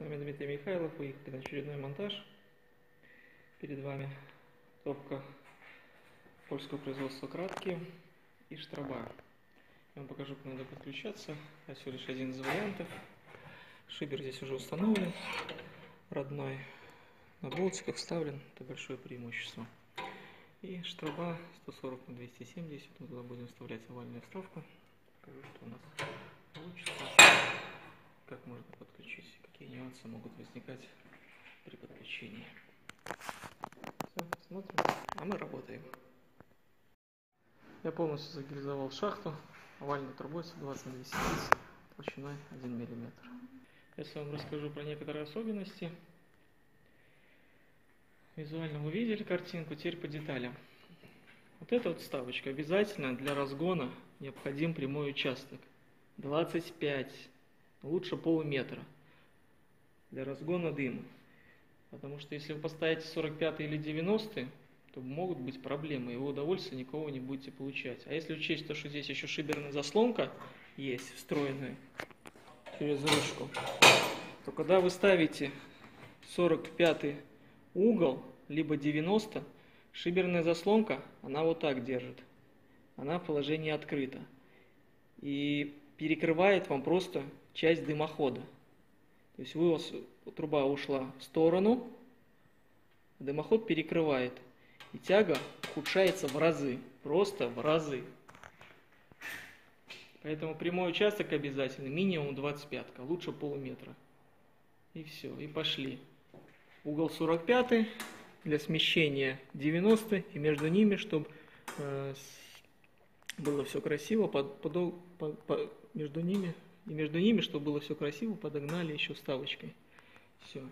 вами Дмитрий Михайлов, выехали на очередной монтаж. Перед вами топка польского производства Кратки и Штраба. Я вам покажу, как надо подключаться. Это всего лишь один из вариантов. Шибер здесь уже установлен, родной. На болтиках вставлен, это большое преимущество. И штраба 140 на 270, мы туда будем вставлять овальную вставку. Покажу, что у нас получится, как можно подключить, какие нюансы могут возникать при подключении. Все, смотрим, а мы работаем. Я полностью загильзовал шахту овальной трубой 120 на 210 толщиной 1 мм. Сейчас я вам расскажу про некоторые особенности. Визуально вы видели картинку, теперь по деталям. Вот эта вот вставочка обязательно для разгона необходим прямой участок. 25, лучше полуметра для разгона дыма. Потому что если вы поставите 45 или 90, то могут быть проблемы, и вы удовольствия никого не будете получать. А если учесть то, что здесь еще шиберная заслонка есть, встроенная через ручку, то когда вы ставите 45 угол, либо 90, шиберная заслонка, она вот так держит. Она в положении открыта. И перекрывает вам просто часть дымохода. То есть у вас труба ушла в сторону, дымоход перекрывает. И тяга ухудшается в разы, просто в разы. Поэтому прямой участок обязательно, минимум 25, лучше полуметра. И все, и пошли. Угол 45 для смещения 90 и между ними, чтобы э, было все красиво, под, под, под, под, между ними и между ними, чтобы было все красиво, подогнали еще вставочкой. Все.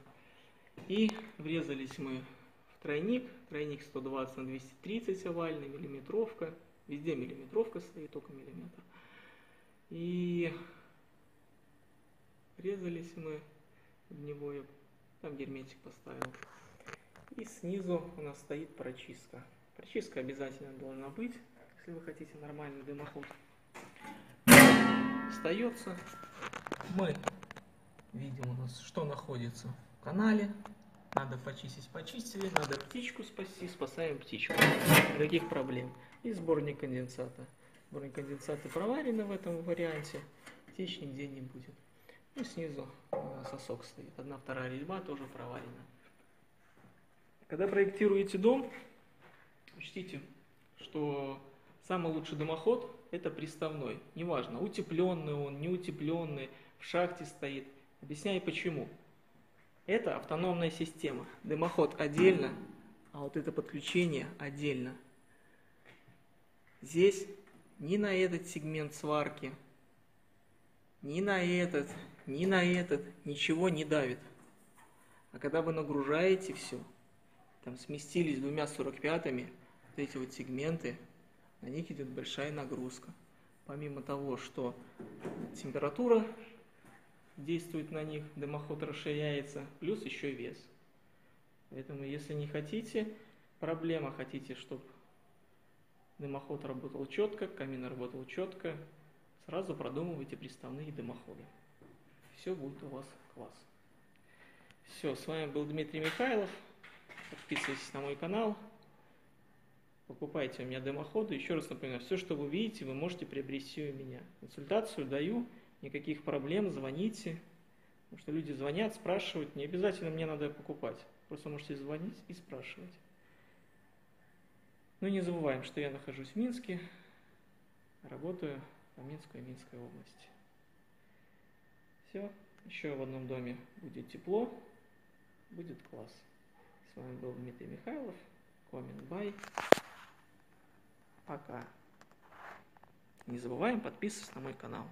И врезались мы в тройник. Тройник 120 на 230 овальный, миллиметровка. Везде миллиметровка стоит, только миллиметр. И врезались мы в него, я там герметик поставил. И снизу у нас стоит прочистка. Прочистка обязательно должна быть, если вы хотите нормальный дымоход. Остается. Мы видим у нас, что находится в канале. Надо почистить, почистили. Надо птичку спасти, спасаем птичку. Никаких проблем. И сборник конденсата. Сборник конденсата проварены в этом варианте. Течь нигде не будет. И снизу сосок стоит. Одна вторая резьба тоже проварена. Когда проектируете дом, учтите, что самый лучший дымоход – это приставной. Неважно, утепленный он, не утепленный, в шахте стоит. Объясняю почему. Это автономная система. Дымоход отдельно, а вот это подключение отдельно. Здесь ни на этот сегмент сварки, ни на этот, ни на этот ничего не давит. А когда вы нагружаете все, там сместились двумя 45-ми, вот эти вот сегменты, на них идет большая нагрузка. Помимо того, что температура действует на них, дымоход расширяется, плюс еще и вес. Поэтому, если не хотите, проблема, хотите, чтобы дымоход работал четко, камин работал четко, сразу продумывайте приставные дымоходы. Все будет у вас класс. Все, с вами был Дмитрий Михайлов. Подписывайтесь на мой канал. Покупайте у меня дымоходы. Еще раз напоминаю, все, что вы видите, вы можете приобрести у меня. Консультацию даю, никаких проблем, звоните. Потому что люди звонят, спрашивают, не обязательно мне надо покупать. Просто можете звонить и спрашивать. Ну и не забываем, что я нахожусь в Минске, работаю по Минской и Минской области. Все, еще в одном доме будет тепло, будет класс. С вами был Дмитрий Михайлов. Коммент бай. Пока. Не забываем подписываться на мой канал.